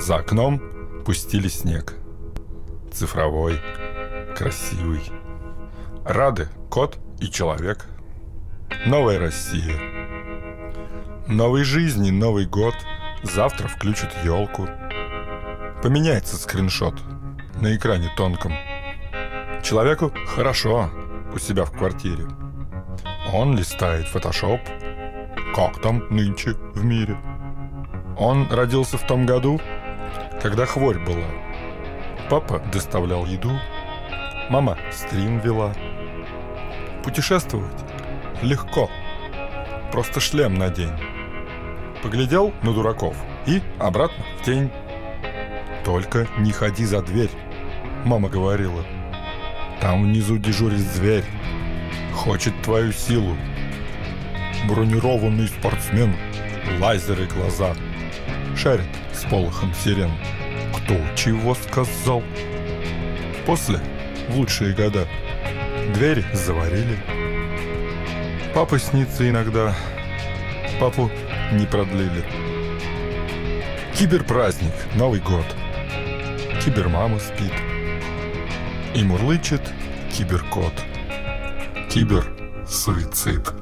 За окном пустили снег. Цифровой, красивый. Рады кот и человек. Новая Россия. Новой жизни, Новый год. Завтра включат елку. Поменяется скриншот на экране тонком. Человеку хорошо у себя в квартире. Он листает фотошоп. Как там нынче в мире? Он родился в том году, когда хворь была. Папа доставлял еду, мама стрим вела. Путешествовать легко, просто шлем надень. Поглядел на дураков и обратно в тень. Только не ходи за дверь, мама говорила. Там внизу дежурит зверь, хочет твою силу. Бронированный спортсмен, лазеры глаза, шарит с полохом сирен. Кто чего сказал? После, в лучшие года, двери заварили. Папа снится иногда, папу не продлили. Киберпраздник, Новый год. Кибермама спит. И мурлычет киберкот. Кибер-суицид.